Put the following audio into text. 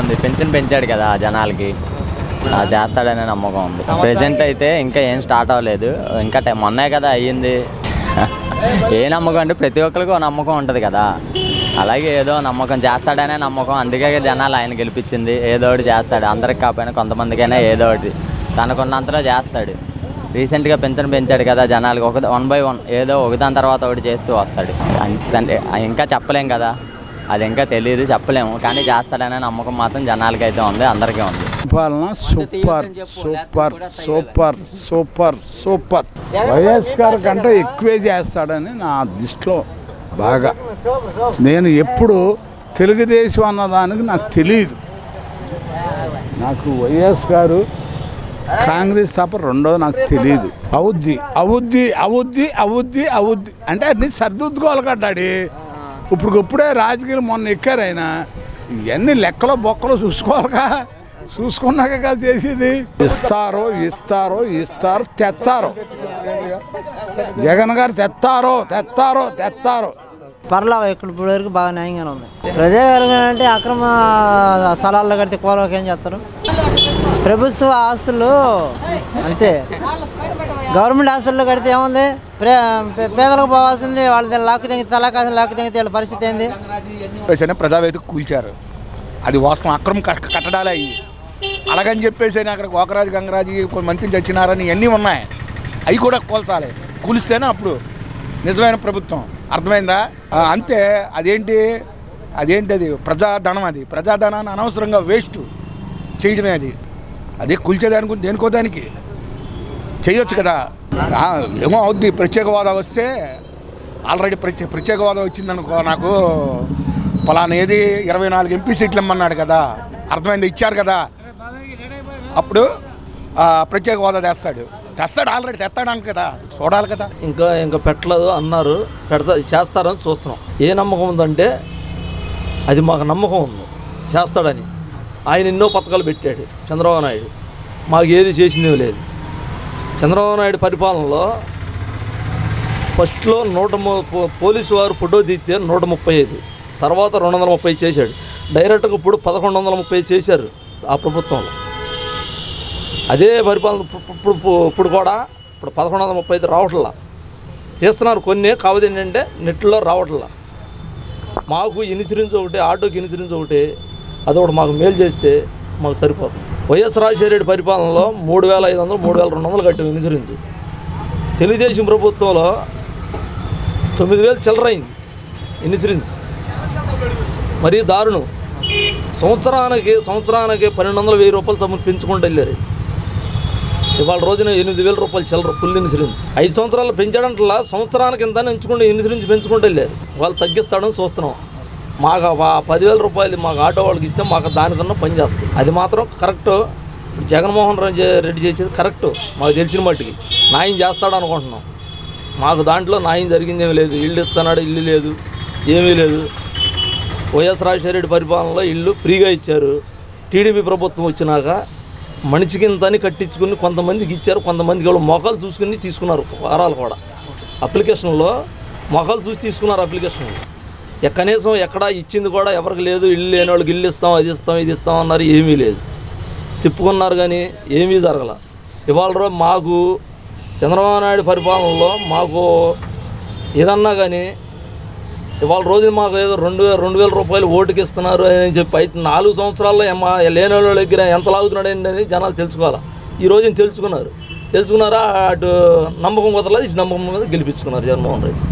ఉంది. పెన్షన్ పెంచాడు కదా జనాలకి. చేస్తాడనే నమ్మకం ఉంది. ప్రెసెంట్ అయితే ఇంకా ఏం స్టార్ట్ అవ్వలేదు. ఇంకా టైం మొన్నే కదా అయ్యింది. ఏ నమ్మకం అంటే ప్రతి ఒక్కరికి ఒక నమ్మకం ఉంటుంది కదా. అలాగే ఏదో నమ్మకం చేస్తాడనే నమ్మకం. అందుకే జనాలు ఆయన గెలిపించింది. ఏదో ఒకటి చేస్తాడు. అందరికి కాకపోయినా కొంతమందికైనా ఏదో ఒకటి. తనకున్నంతలో చేస్తాడు. రీసెంట్గా పెన్షన్ పెంచాడు కదా జనాలకి. ఒక వన్ బై వన్ ఏదో ఒకదాని తర్వాత ఒకటి చేస్తూ వస్తాడు. అంటే ఇంకా చెప్పలేం కదా. అది ఇంకా తెలియదు చెప్పలేము. కానీ చేస్తాడనే నమ్మకం మాత్రం జనాలకి అయితే ఉంది అందరికీ ఉంది. పాలన super super super super super. YSR కంటే ఎక్కువే చేస్తాడని నా దృష్టిలో బాగా. నేను ఎప్పుడు తెలుగుదేశం అన్నదానికి నాకు తెలియదు నాకు వైఎస్ గారు కాంగ్రెస్ తప్ప రెండోది నాకు తెలియదు అవుద్ది అవుద్ది అవుద్ది అవుద్ది అవుద్ది. అంటే అన్ని సర్దుద్దుకోవాలి కట్టాడి ఇప్పుడుకిప్పుడే రాజకీయాలు మొన్న ఎక్కారు ఆయన. ఇవన్నీ లెక్కలో బొక్కలో చూసుకోవాలిగా. చూసుకున్నాక కదా చేసేది. ఇస్తారో ఇస్తారో ఇస్తారో తెస్తారో జగన్ గారు తెస్తారో తెస్తారో తెస్తారో పర్లా ఇక్కడ ఇప్పుడు వరకు బాగా న్యాయంగానే ఉంది. ప్రజా అంటే అక్రమ స్థలాల్లో కడితే కోలోకి ఏం చేస్తారు? ప్రభుత్వ ఆస్తులు అంతే. గవర్నమెంట్ ఆస్తుల్లో కడితే ఏముంది? ప్రే పేదలకు పోవాల్సింది వాళ్ళ లాక్కు తెగి తలాకాసం లాక్కు తెగితే వాళ్ళ పరిస్థితి ఏంది? చెప్పేసి ప్రజావేదిక కూల్చారు. అది వాస్తవం. అక్రమ కట్టడాలే అయ్యి. అలాగని చెప్పేసి అక్కడ గోకరాజు గంగరాజు కొన్ని మంత్రి చచ్చినారని ఇవన్నీ ఉన్నాయి. అవి కూడా కూల్చాలి. కూలిస్తేనే అప్పుడు. నిజమైన ప్రభుత్వం. అర్థమైందా? అంతే. అదేంటి? అదేంటి అది ప్రజాధనం అది. ప్రజాధనాన్ని అనవసరంగా వేస్ట్ చేయడమే అది. అదే కూల్చేదానికి దేనికో దానికి చేయొచ్చు కదా. ఏమో అవుద్ది. ప్రత్యేక హోదా వస్తే ఆల్రెడీ ప్రత్యేక ప్రత్యేక హోదా వచ్చిందనుకో నాకు ఫలానా ఏది? ఇరవై నాలుగు ఎంపీ సీట్లు ఇమ్మన్నాడు కదా. అర్థమైంది? ఇచ్చారు కదా. అప్పుడు ప్రత్యేక హోదా తెస్తాడు. తెస్తాడు ఆల్రెడీ. తెస్తాడానికి కదా. చూడాలి కదా. ఇంకా ఇంకా పెట్టలేదు అన్నారు. పెడతా చేస్తారని చూస్తున్నాం. ఏ నమ్మకం ఉందంటే అది మాకు నమ్మకం ఉంది. చేస్తాడని. ఆయన ఎన్నో పథకాలు పెట్టాడు చంద్రబాబు నాయుడు. మాకు ఏది చేసింది లేదు. చంద్రబాబు నాయుడు పరిపాలనలో ఫస్ట్లో నూట ము- పోలీసు వారు ఫోటో తీస్తే నూట ముప్పై ఐదు. తర్వాత రెండు వందల ముప్పై చేశాడు. డైరెక్ట్గా ఇప్పుడు పదకొండు వందల ముప్పై చేశారు ఆ ప్రభుత్వంలో. అదే పరిపాలన ఇప్పుడు- ఇప్పుడు కూడా ఇప్పుడు పదకొండు వందల ముప్పై ఐదు రావట్లా. చేస్తున్నారు కొన్ని కావది ఏంటంటే నెట్లో రావట్లా. మాకు ఇన్సూరెన్స్ ఒకటి ఆటోకి ఇన్సూరెన్స్ ఒకటి అదొకటి మాకు మేలు చేస్తే మాకు సరిపోతుంది. వైఎస్ రాజశేఖర రెడ్డి పరిపాలనలో మూడు వేల ఐదు వందలు మూడు వేల రెండు వందలు కట్టిన ఇన్సూరెన్స్. తెలుగుదేశం ప్రభుత్వంలో తొమ్మిది వేలు చిల్లరైంది ఇన్సూరెన్స్. మరీ దారుణం. సంవత్సరానికి సంవత్సరానికి పన్నెండు వందల వెయ్యి రూపాయలు తమను పెంచుకుంటూ వెళ్ళారు. ఇవాళ రోజున ఎనిమిది వేల రూపాయలు చిల్లర ఫుల్ ఇన్సూరెన్స్. ఐదు సంవత్సరాలు పెంచడంట్లా సంవత్సరానికి ఇంత ఎంచుకుంటే ఇన్సూరెన్స్ పెంచుకుంటూ వెళ్ళారు. వాళ్ళు తగ్గిస్తాడని చూస్తున్నాం. మాకు పదివేల రూపాయలు మాకు ఆటో వాళ్ళకి ఇస్తే మాకు దానికన్నా పని చేస్తుంది. అది మాత్రం కరెక్ట్ ఇప్పుడు జగన్మోహన్ రెడ్డి చేసేది కరెక్ట్ మాకు తెలిసిన మట్టుకి. న్యాయం చేస్తాడు అనుకుంటున్నాం. మాకు దాంట్లో న్యాయం జరిగింది ఏమీ లేదు. ఇల్లు ఇస్తున్నాడు ఇల్లు లేదు. ఏమీ లేదు. వైఎస్ రాజశేఖర రెడ్డి పరిపాలనలో ఇల్లు ఫ్రీగా ఇచ్చారు. టీడీపీ ప్రభుత్వం వచ్చినాక మనిషికి ఇంతని కట్టించుకుని కొంతమందికి ఇచ్చారు. కొంతమందికి వాళ్ళు మొఖాలు చూసుకుని తీసుకున్నారు వారాలు కూడా. అప్లికేషన్లో మొఖాలు చూసి తీసుకున్నారు అప్లికేషన్ ఎ- కనీసం ఎక్కడ ఇచ్చింది కూడా ఎవరికి లేదు ఇల్లు లేని వాళ్ళకి ఇల్లు ఇస్తాం అది ఇస్తాం ఇది ఇస్తాం అన్నారు ఏమీ లేదు. తిప్పుకున్నారు కానీ ఏమీ జరగల. ఇవాళ రోజు మాకు చంద్రబాబు నాయుడు పరిపాలనలో మాకు ఏదన్నా కానీ ఇవాళ రోజు మాకు ఏదో రెండు వేల రెండు వేల రూపాయలు ఓటుకి ఇస్తున్నారు అని చెప్పి అయితే నాలుగు సంవత్సరాల్లో ఏమ లేని వాళ్ళ దగ్గర ఎంత లాగుతున్నాడు అని జనాలు తెలుసుకోవాలి. ఈ రోజున తెలుసుకున్నారు. తెలుసుకున్నారా అటు నమ్మకం కుదరలేదు ఇటు నమ్మకం మీద గెలిపించుకున్నారు జగన్మోహన్ రెడ్డి.